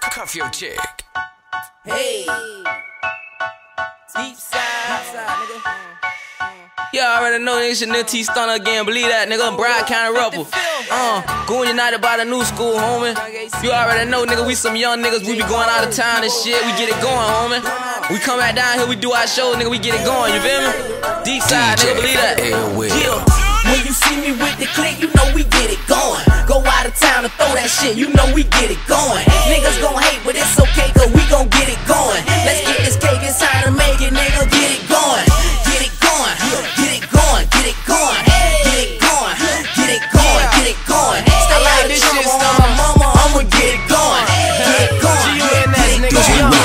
Cuff your chick. Hey. Deep side. Deep side, nigga. You already know this shit, nigga T Stunner again. Believe that, nigga. Bride County Rebel. Uh, Goons United by the new school, homie. You already know, nigga. We some young niggas. We be going out of town and shit. We get it going, homie. We come back down here, we do our show, nigga. We get it going. You feel me? Deep side, nigga. Believe that. Yeah. When you see me with the click, you know we get it going. Go out of town and throw that shit, you know we get it going.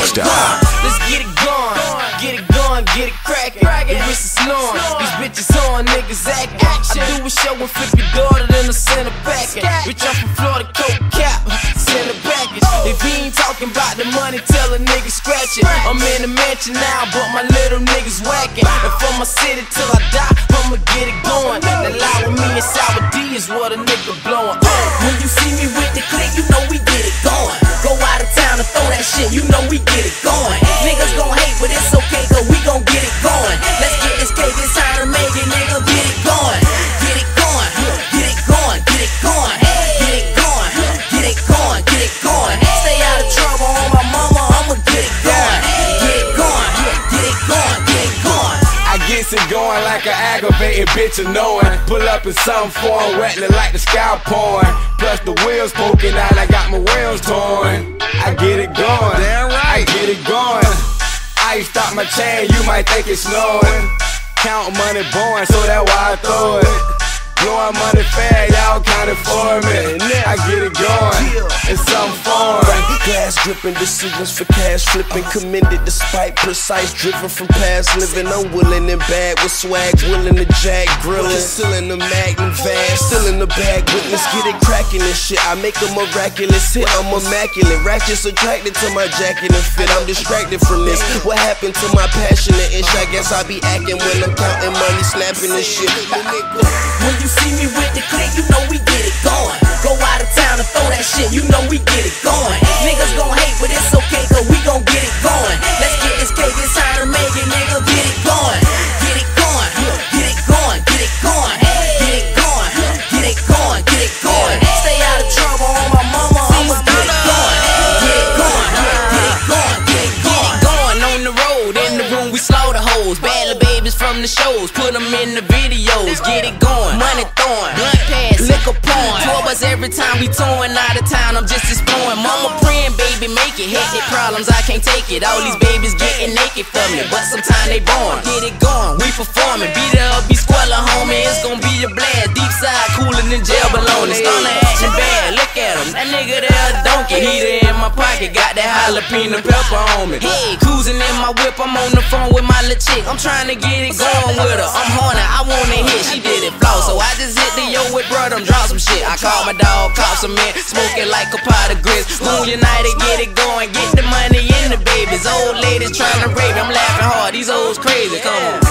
Rockstar. Let's get it going, get it going, get it cracking. The wrist is snoring, these bitches on, niggas acting. I do a show and flip your daughter, then the center packing. Bitch, I'm from Florida, coke cap, center package. Oh. If he ain't talking about the money, tell a nigga scratch it. I'm in the mansion now, but my little niggas whacking. And for my city till I die, I'ma get it oh, going. That lie with me and Sour D is what a nigga blowing. When you see me with the click, you know we time to make it, nigga. Get it going. Get it going. Get it going. Get it going. Get it going. Get it going. Get it going. Stay out of trouble on my mama, I'ma get it going. Get it going. Get it going. Get it going. I gets it going like an aggravated bitch annoying. Pull up in some form, wetly like the sky pouring. Plus the wheels poking out, I got my wheels torn. I get it going, damn right. I get it going. I stop my chain, you might think it's snowing. Count money born, so that why I throw it. Money fair, y'all counted for me. I get it going in some form. Glass dripping, decisions for cash flipping. Commended despite precise, driven from past living. Unwilling and bad with swag, willing to jack, grilling. Still in the magnum van, still in the bag. Witness get it cracking and shit. I make a miraculous hit, I'm immaculate. Ratchets attracted to my jacket and fit. I'm distracted from this. What happened to my passionate ish? I guess I be acting when I'm counting money, snapping and shit. When you see me with the click, you know we get it going. Go out of town and throw that shit, you know we get it going. Niggas gon' the shows. Put them in the videos. Get it going. Money throwing. Blunt pass. Liquor pouring. Tour bus every time we touring out of town. I'm just exploring. Mama praying, baby, make it. Hectic problems, I can't take it. All these babies getting naked for me. But sometimes they born. Get it going. We performing. Beat it up, be squalor, homie. Got that jalapeno pepper on me. Hey, cruising in my whip. I'm on the phone with my little chick. I'm trying to get it going with her. I'm horny. I wanna hit. She did it flow. So I just hit the yo with brother. Drop some shit. I call my dog, cop some in. Smoke it like a pot of grits. Goons United, get it going. Get the money in the babies. Old ladies trying to rape. I'm laughing hard. These hoes crazy. Come on.